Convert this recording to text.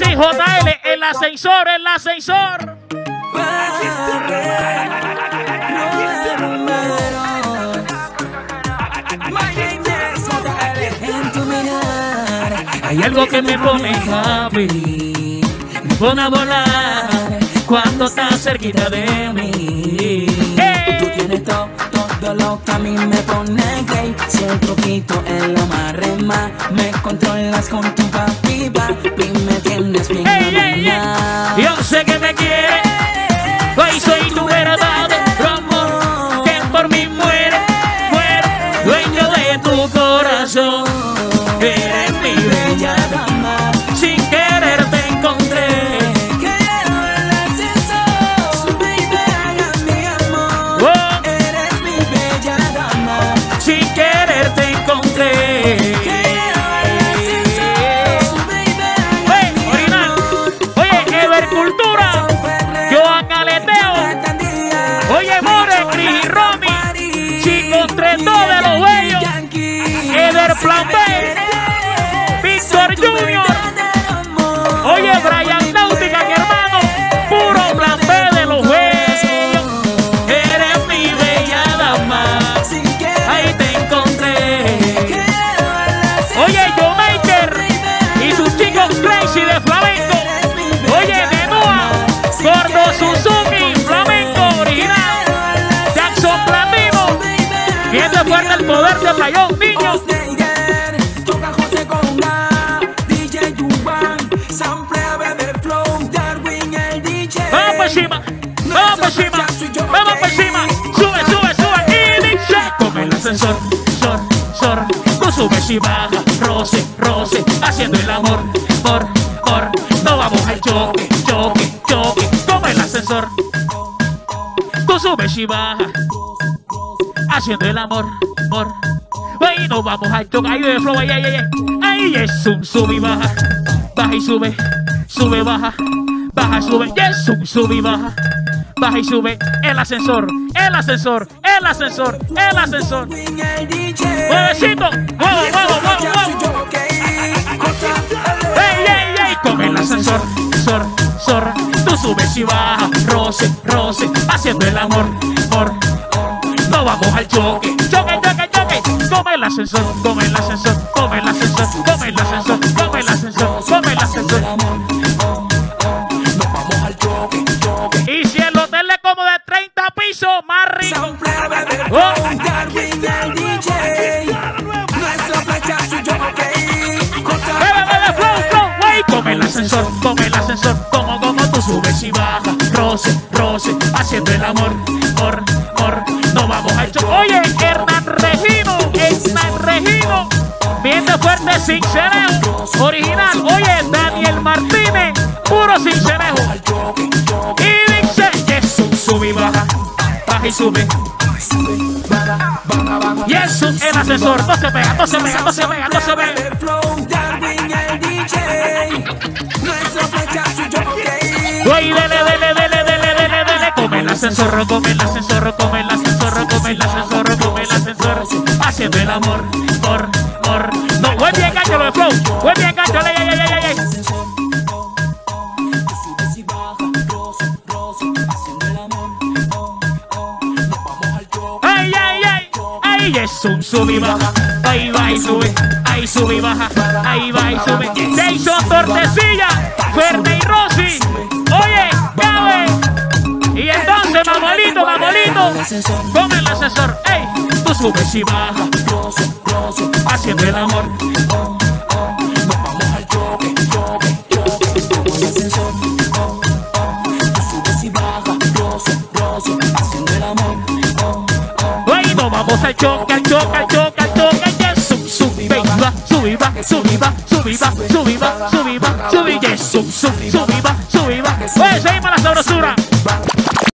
Jesse JL, el ascensor, el ascensor. En Hay algo que me pone happy, me pone a volar cuando estás cerquita de mí. Tú tienes todo, todo lo que a mí me pone gay Si el truquito es lo más rema Me controlas con tu B, Víctor Junior. Oye, Brian Náutica, mi hermano, puro plan B de los bellos. Eres mi bella dama, ahí te encontré. Oye, Joe Maker y sus chicos crazy de flamenco. Oye, Nenoa, Gordo Suzuki, flamenco original. Jackson Platino, viendo fuerte el poder de Playón, niños. Y bajas, roce, roce, haciendo el amor, por, por. No vamos al choque, choque, choque. Come el ascensor. Tú subes y bajas, haciendo el amor, por. Ahí nos vamos al choque, ahí de flow, ahí, ahí, ahí. Ahí es un sube y baja, baja y sube, sube, baja, baja y sube, y es un sube y baja, baja y sube. El ascensor, el ascensor, el ascensor, el ascensor. Muevecito, muevo, y bajas, roce, roce, haciendo el amor, por. No vamos al choque, choque, choque, choque. Come el ascensor, come el ascensor, come el ascensor, come el ascensor, come el ascensor, come el ascensor. Y si el hotel es como de 30 pisos, más rico. Wey. Come el ascensor, come el ascensor, haciendo el amor, por, por, no vamos a choque. Oye, Hernán Regino, Hernán Regino, viendo fuerte sincerejo, original. Oye, Daniel Martínez, puro sincerejo. Y dice, Jesús sube y baja, baja y sube. Y eso, el ascensor, no se pega, no se pega, no se pega, no se pega. Ascensor, come el ascensor, come el ascensor, come el ascensor, come el ascensor. Haciendo el amor, por, por. No, buen bien, cállalo de flow. Buen bien, cállalo, ay, ay, ay, ay, ay. Ay, ay, ay, ay, es un sub y baja. Ahí va y sube, ahí sube y baja. Ahí va y sube. Jason Tortecilla, Ferde mamolito. Come el asesor, ey. Tú subes y bajas. Haciendo el amor. No vamos al choque, al choque, al choque, al choque. Yes, sub, sub, y va, sub, y va, sub, y va, sub, y va, sub, y va, sub, y va, sub, y yes, sub, sub, sub, y va, sub, y va. Oye, la sabrosura.